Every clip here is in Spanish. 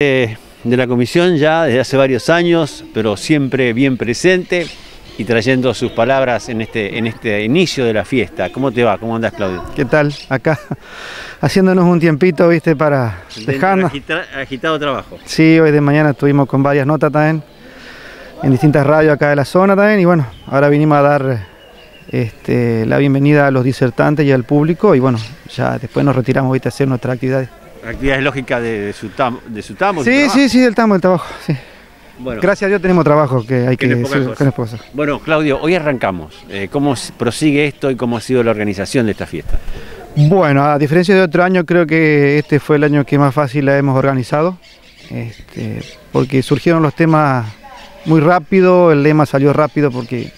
de la comisión ya desde hace varios años, pero siempre bien presente y trayendo sus palabras en este, en este inicio de la fiesta. ¿Cómo te va? ¿Cómo andas, Claudio? ¿Qué tal? Acá haciéndonos un tiempito, viste, para dejarnos. agitado trabajo. Sí, hoy de mañana estuvimos con varias notas también, en distintas radios acá de la zona también, y bueno, ahora vinimos a dar este, la bienvenida a los disertantes y al público, y bueno, ya después nos retiramos ahorita a hacer nuestras actividades. Actividades lógicas de, su, tamo, de su tamo. Sí, sí, sí, del tamo, del trabajo, sí. Gracias a Dios tenemos trabajo que hay que decir Bueno, Claudio, hoy arrancamos. Eh, ¿Cómo prosigue esto y cómo ha sido la organización de esta fiesta? Bueno, a diferencia de otro año, creo que este fue el año que más fácil la hemos organizado, este, porque surgieron los temas muy rápido, el lema salió rápido porque,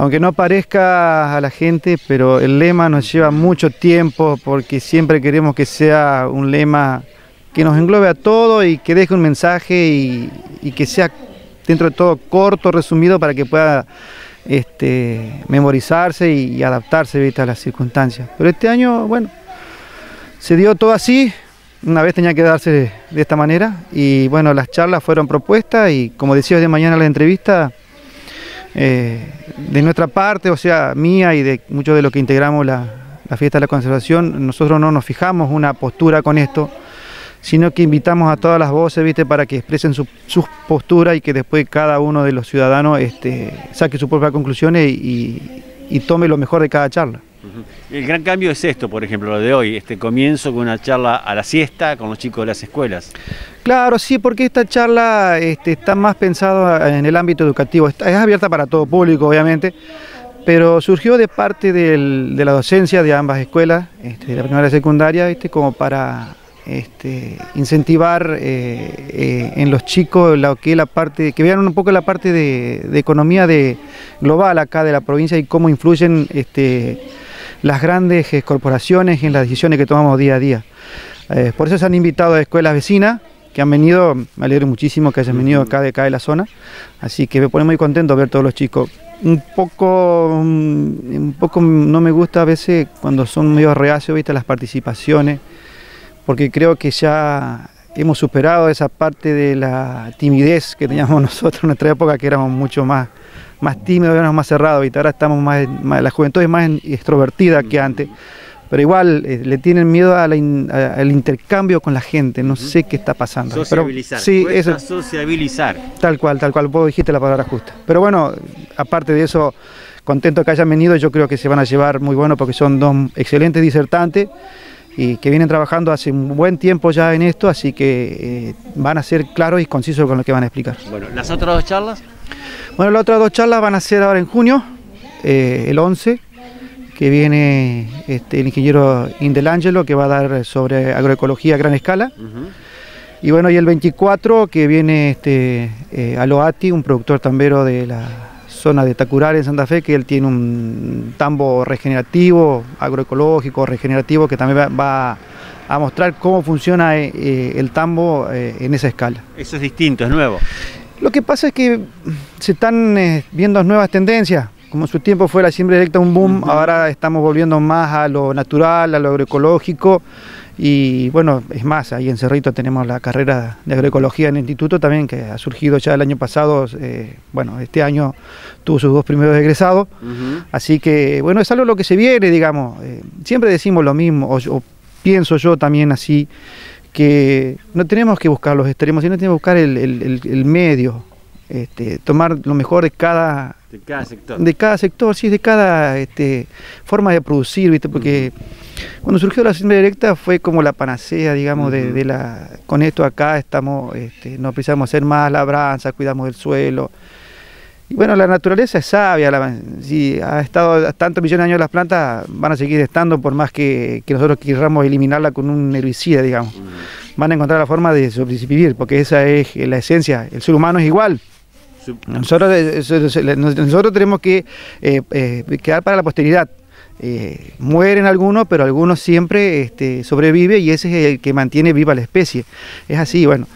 aunque no parezca a la gente, pero el lema nos lleva mucho tiempo porque siempre queremos que sea un lema que nos englobe a todo y que deje un mensaje y, que sea dentro de todo corto, resumido, para que pueda este, memorizarse y, adaptarse a las circunstancias. Pero este año, bueno, se dio todo así, una vez tenía que darse de, esta manera y bueno, las charlas fueron propuestas y como decía de mañana la entrevista, eh, de nuestra parte, o sea, mía y de muchos de los que integramos la, fiesta de la conservación, nosotros no nos fijamos una postura con esto, sino que invitamos a todas las voces, ¿viste? para que expresen sus su posturas y que después cada uno de los ciudadanos este, saque sus propias conclusiones y, tome lo mejor de cada charla. El gran cambio es esto, por ejemplo, lo de hoy, este comienzo con una charla a la siesta con los chicos de las escuelas. Claro, sí, porque esta charla este, está más pensada en el ámbito educativo, es abierta para todo público, obviamente, pero surgió de parte de la docencia de ambas escuelas, este, de la primaria y secundaria, este, como para incentivar eh, eh, en los chicos lo que la parte, que vean un poco la parte de, economía global acá de la provincia y cómo influyen este, las grandes eh, corporaciones en las decisiones que tomamos día a día. por eso se han invitado a escuelas vecinas que han venido, me alegro muchísimo que hayan venido acá de acá de la zona, así que me pone muy contento ver todos los chicos. Un poco, un poco no me gusta a veces cuando son medio reacios, viste, las participaciones, porque creo que ya hemos superado esa parte de la timidez que teníamos nosotros en nuestra época, que éramos mucho más, más tímidos, éramos más cerrados, y ahora estamos más, la juventud es más extrovertida que antes, pero igual eh, le tienen miedo al intercambio con la gente, no sé qué está pasando. Sociabilizar, sí, eso, sociabilizar. Tal cual, tal cual, vos dijiste la palabra justa. Pero bueno, aparte de eso, contento que hayan venido, yo creo que se van a llevar muy bueno porque son dos excelentes disertantes y que vienen trabajando hace un buen tiempo ya en esto, así que eh, van a ser claros y concisos con lo que van a explicar. Bueno, ¿las otras dos charlas? Bueno, las otras dos charlas van a ser ahora en junio, eh, el 11, que viene este, el ingeniero Indelangelo, que va a dar sobre agroecología a gran escala. Y bueno, y el 24, que viene este, eh, Aloati, un productor tambero de la zona de Tacurar en Santa Fe, que él tiene un tambo regenerativo, agroecológico, regenerativo, que también va, a mostrar cómo funciona eh, el tambo en esa escala. Eso es distinto, es nuevo. Lo que pasa es que se están viendo nuevas tendencias. Como en su tiempo fue la siembra directa un boom, ahora estamos volviendo más a lo natural, a lo agroecológico. Y bueno, es más, ahí en Cerrito tenemos la carrera de agroecología en el instituto también, que ha surgido ya el año pasado, eh, bueno, este año tuvo sus dos primeros egresados, así que bueno, es algo lo que se viene, digamos, eh, siempre decimos lo mismo, o, pienso yo también así, que no tenemos que buscar los extremos, sino tenemos que buscar el, medio, este, tomar lo mejor de cada, de cada sector. De cada sector, sí, de cada este, forma de producir, ¿viste? Porque cuando surgió la siembra directa fue como la panacea, digamos, de, la... Con esto acá estamos, este, no precisamos hacer más labranza, cuidamos del suelo. Y bueno, la naturaleza es sabia, si ha estado tantos millones de años las plantas, van a seguir estando por más que, nosotros queramos eliminarla con un herbicida, digamos. Van a encontrar la forma de sobrevivir, porque esa es la esencia. El ser humano es igual. Nosotros, eh, nosotros tenemos que eh, quedar para la posteridad. Eh, mueren algunos, pero algunos siempre este, sobrevive y ese es el que mantiene viva la especie. Es así, bueno.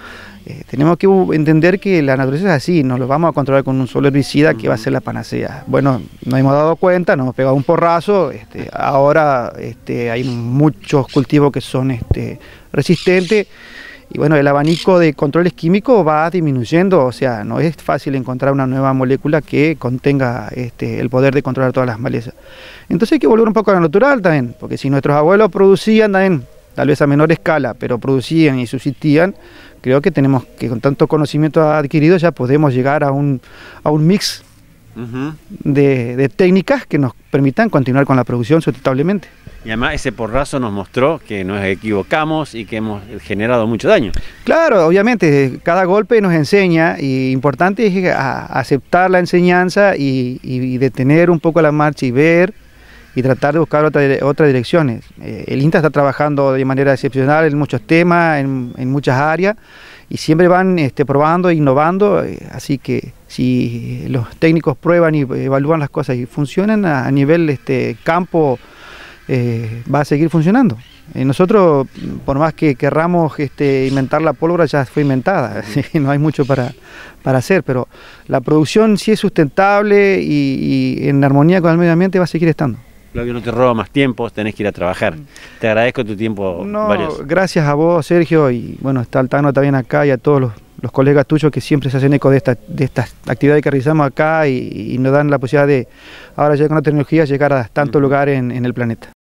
Eh, tenemos que entender que la naturaleza es así, no lo vamos a controlar con un solo herbicida que va a ser la panacea. Bueno, nos hemos dado cuenta, nos hemos pegado un porrazo, este, ahora este, hay muchos cultivos que son este, resistentes y bueno, el abanico de controles químicos va disminuyendo, o sea, no es fácil encontrar una nueva molécula que contenga este, el poder de controlar todas las malezas. Entonces hay que volver un poco a lo natural también, porque si nuestros abuelos producían también, tal vez a menor escala, pero producían y subsistían, creo que tenemos que con tanto conocimiento adquirido ya podemos llegar a un, a un mix de, técnicas que nos permitan continuar con la producción sustentablemente. Y además ese porrazo nos mostró que nos equivocamos y que hemos generado mucho daño. Claro, obviamente, cada golpe nos enseña y importante es aceptar la enseñanza y, detener un poco la marcha y ver y tratar de buscar otras direcciones. Eh, el INTA está trabajando de manera excepcional en muchos temas, en muchas áreas y siempre van este, probando e innovando, eh, así que si los técnicos prueban y evalúan las cosas y funcionan a, nivel este, campo, eh, va a seguir funcionando. Eh, nosotros, por más que querramos este, inventar la pólvora, ya fue inventada, no hay mucho para, para hacer, pero la producción si es sustentable y en armonía con el medio ambiente va a seguir estando. Claudio, no te roba más tiempo, tenés que ir a trabajar. Te agradezco tu tiempo. No, gracias a vos, Sergio, y bueno, está Altano también acá y a todos los, colegas tuyos que siempre se hacen eco de, esta, de estas actividades que realizamos acá y, nos dan la posibilidad de, ahora ya con la tecnología, llegar a tantos lugares en el planeta.